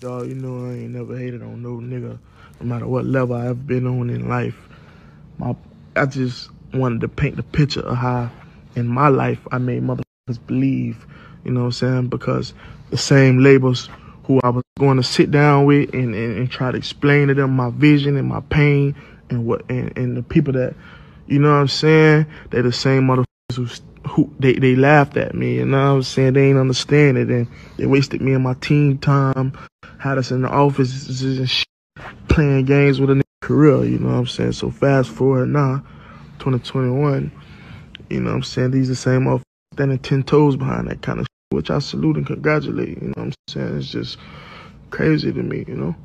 dog. You know I ain't never hated on no nigga, no matter what level I've been on in life. My, I just wanted to paint the picture of how in my life I made motherfuckers believe, you know what I'm saying? Because the same labels who I was going to sit down with and, and, and try to explain to them my vision and my pain and what and, and the people that, you know what I'm saying? They're the same motherfuckers who who they, they laughed at me, you know what I'm saying? They ain't understand it and they wasted me and my team time, had us in the offices and shit, playing games with a career, you know what I'm saying? So fast forward now, 2021, you know what I'm saying? These the same motherfuckers standing ten toes behind that kind of shit, which I salute and congratulate, you know what I'm saying? It's just crazy to me, you know?